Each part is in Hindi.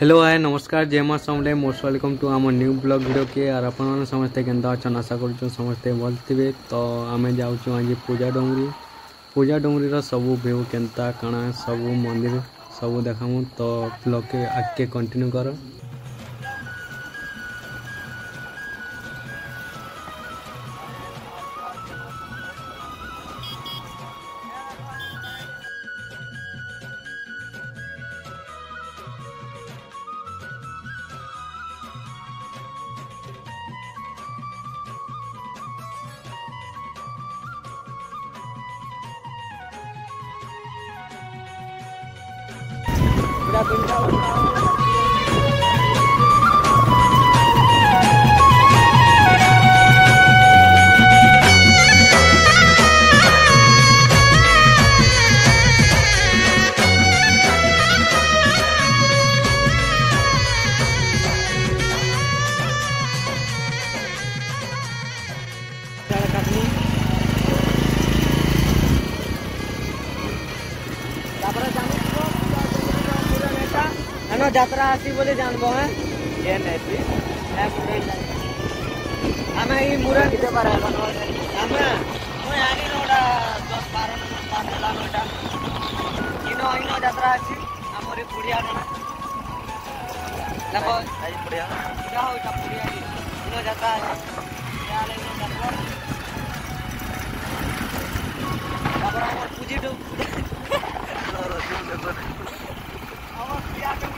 हेलो आय नमस्कार जय मा समय मोस्ट वेलकम टू आम न्यू ब्लग वीडियो के आर आप समस्त के आशा कर समस्ते भल थे तो आम जाऊँ आज पूजा डोंगरी पूजा डोंगरी सब भ्यू के काଣା सब मंदिर सब देखा तो ब्लग के आगे कंटिन्यू कर Obrigado. Então. ଯାତ୍ରା ଆସି ବୋଲି ଜାଣିବ ଏନ୍ ଏସି ଆମେ ଏଇ ମୁରା ନିଜେ ପାରେ ଆମେ ମୁଇଁ ଆଣିନ ଗୋଟା ଦଶ ବାର ନମ୍ବର ପାଞ୍ଚ ଲାନଟା ଇନ ଇନ ଯାତ୍ରା ଅଛି ଆମର ପୁଡ଼ିଆ ନା ଦେଖ ଆଜି ପୁଡ଼ିଆ ଯା ହଉ ଏଇଟା ପୁଡ଼ିଆ ଇନ ଯାତ୍ରା ଅଛି ତାହେଲେ ଇନ ଯାତ୍ରା ତାପରେ ଆମର ପୁଜିଟୁ ଆମର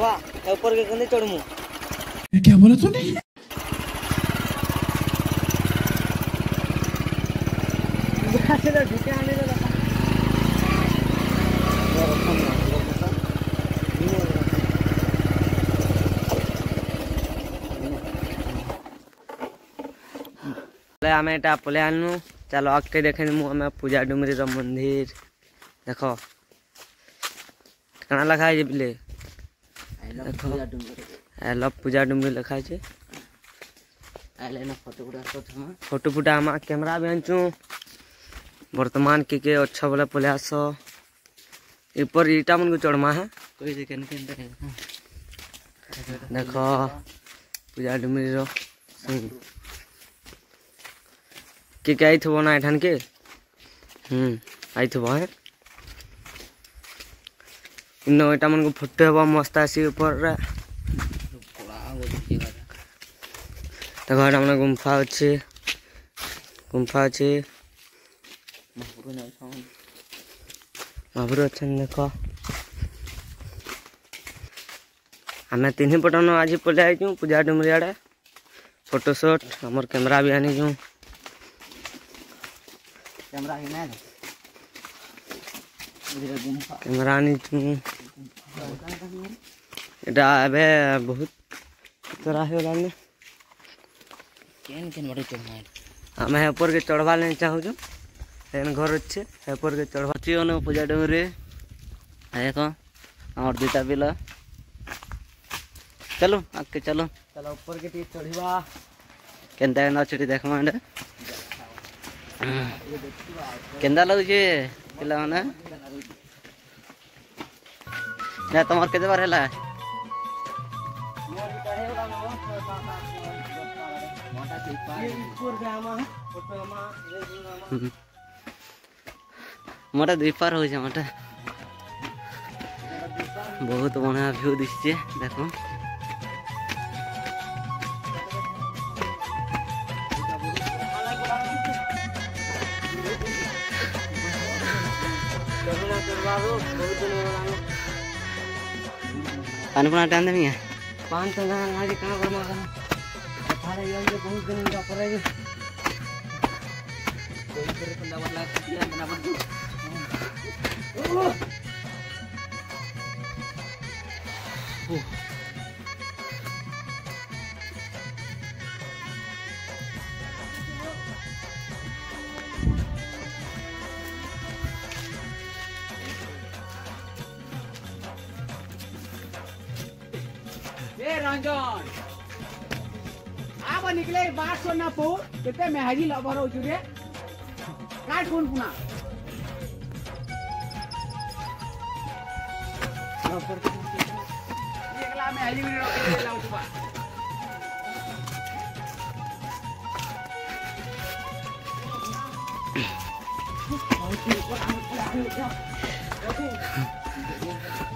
बाबा ऊपर के कंधे चढ़ मुँह ये क्या बोला तूने ढूंढे आम एटा पलै आनु चलो आगे देखे आम पूजा डुमरी मंदिर देखो देख कण लखा बिले पूजा डुमरी लिखा तो फोटो फुटा हम कैमरा भी आनचु बर्तमान के के अच्छा बोले पल ऊपर ईटा मन को चढ़मा है हाँ। देख पूजा डुमरी रो हम्म। के के आई थो ना एठान के हम्म, आई थो है इन मन को फुट हे मस्त आस ऊपर घर मन गुंफा अच्छे गुम्फा अच्छे महापुर अच्छा देख आम तीन पटन आज पलिया पूजा डुमरी आड़े फोटो फोटोसट आम कैमेरा भी आनी कैमेरा आनी बहुत केन आम हेपर के चढ़वा लगे चाहू घर अच्छे हेपर के चढ़वा चीन पूजा डुंगी देख आम दुटा बिल चलो आगे चलो चलो ऊपर के चढ़वा के अच्छे देख मैं के लगुचे पे ନା ତମର କେତେ ବାର ହେଲା মোটা দুই পার হয়েছে মোটা বহুত বড় ভিউ দিচ্ছে দেখো বাবু বহুত அனுப்பினாட்டாந்தவங்க பாந்தான் நாளைக்கு காணப்படுமாக Oh. ए रंजन आप निकले बात ना पो कितने मेहजी लवर हो चुके काट कौन पुना एकला मेहजी भी रोक के लाऊं तुपा Okay.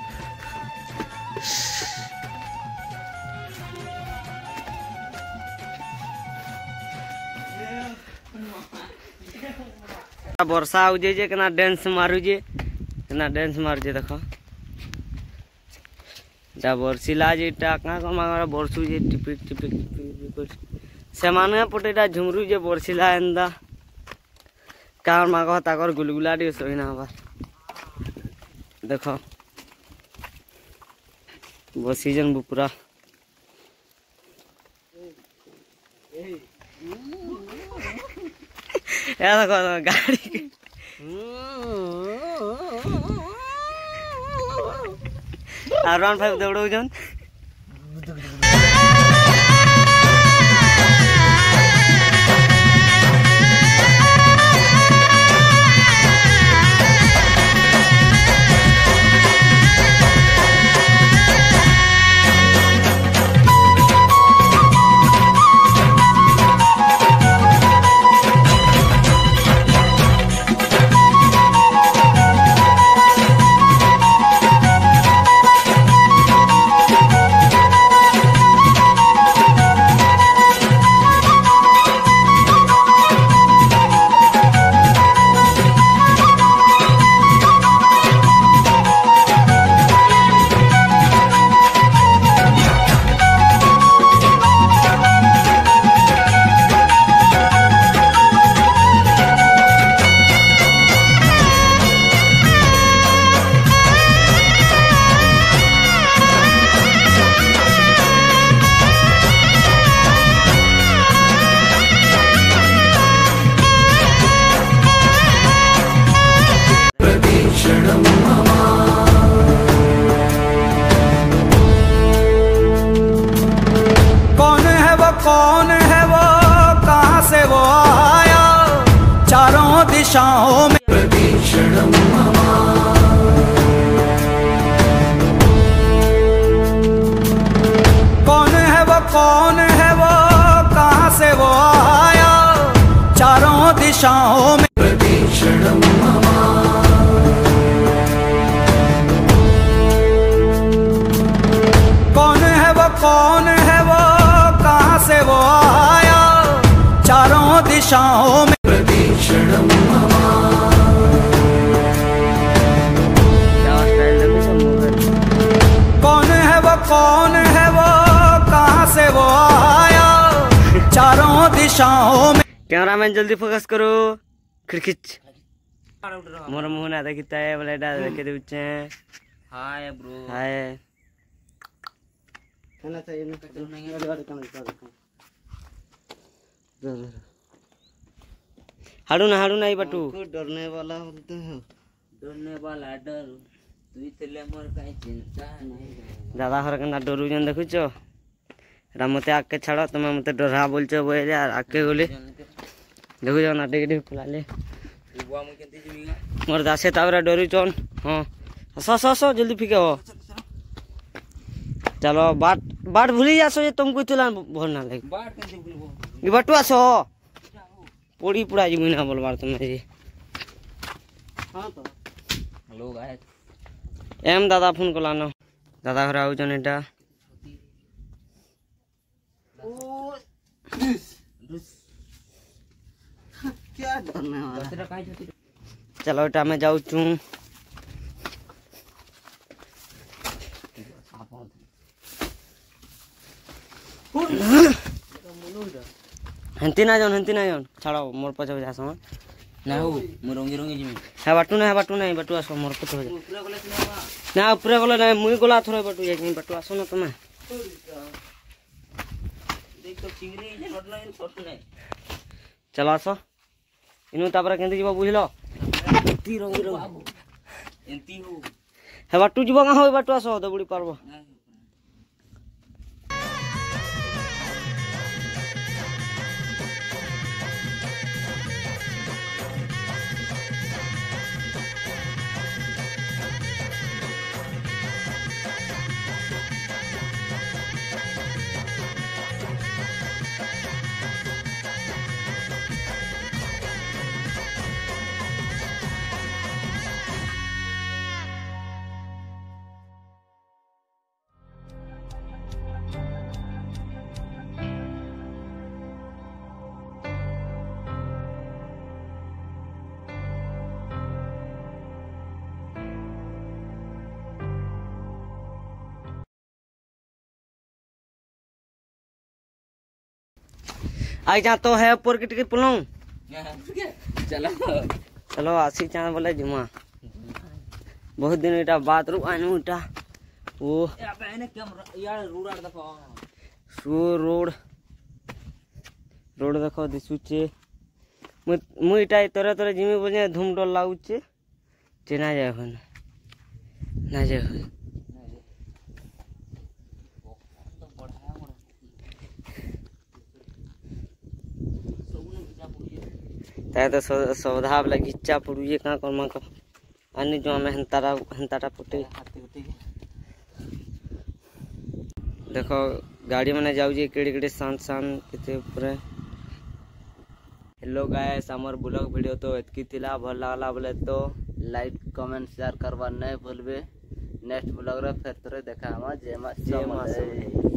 बर्षा हो जे कि डेन्स मारूजे कि डेन्स मारूजे देख इटा बर्षिला जेटा क्या कमा बर्षुजे टिपिक टिपिक टिपिक से मैंने पटे झुमरुजे बर्षिला एंता कार माग तक गुलगुला सही ना हबार देख बसीजन पूरा ए देख गाड़ी Aaron à, phải đầu đôi chứ दिशाओं में कौन है वो कौन है वो कहाँ से वो आया चारों दिशाओं में कौन है वो कौन है वो कहाँ से वो आया चारों दिशाओं में नशाओं में कैमरा मैन जल्दी फोकस करो खिड़खिच मोर मुंह आधा कितना है बोले डाल के दे उच्चे हाय ब्रो हाय खाना चाहिए ना कचरा नहीं वाले वाले खाना चाहिए हाड़ू ना हाड़ू ना ये बटू डरने वाला बोलते हो डरने वाला डर तू इतने मोर काई चिंता नहीं दादा हर कना डरू जन देखुचो এরা মতে আগে ছাড়ো তোমার মতে ডরা বলছো বয়ে যে আর আগে গলি দেখি যাও নাটে কেটে খোলালে মোর দাসে তাপরে ডরুছন হ্যাঁ আস আস আস জলদি ফিকে হ চলো বাট বাট ভুলি আসো যে তুমি কইছিল ভর না লাগে ই বাটু আসো পড়ি পুড়া যাবি না বলবার তুমি যে এম দাদা ফোন কলানো দাদা ঘরে আউছন এটা चलो बेटा मैं जाऊँ चू ना जाऊन हेती ना जाऊन छाड़ मोर पचे बजे समान ना हो मोर रंगी रंगी जिमी है हाँ, बाटू ना है हाँ, बाटू ना बाटू आसो मोर पछ बजा ना पूरा गले ना मुई गला थोड़े बाटू जाई बाटू आसो ना तुमे ଚାଲ ଆସ ଇନୁ ତାପରେ କେମିତି ଯିବ ବୁଝିଲ ହେବାଟୁ ଯିବ କାଁ ହଉ ଏବାଟୁ ଆସ ଦବୁଡ଼ି ପାରବ आई जा तो है ऊपर की पुलों चलो चलो आसी चा बोले जुमा बहुत दिन इटा बात रु आनु इटा ओ एने यार रोड देखो सो रोड रोड देखो दिसुचे मु मु इटा तोरे तोरे जिमी बोले धूम डोल लाउचे চেনা ना जाय যায় तैयार तो सौदा वाला गिच्चा पुड़िए कहाँ कर माँ का अन्य जो हमें हंतारा हंतारा पुटे देखो गाड़ी मैंने जाऊ जी केड़े केड़े शान शान कितने पूरे हेलो गाइस हमार ब्लॉग वीडियो तो इतकी थिला भल लगला बोले तो लाइक कमेंट शेयर करवा नहीं भूलबे नेक्स्ट ब्लॉग रे फिर तोरे देखा हम जय मा जय मा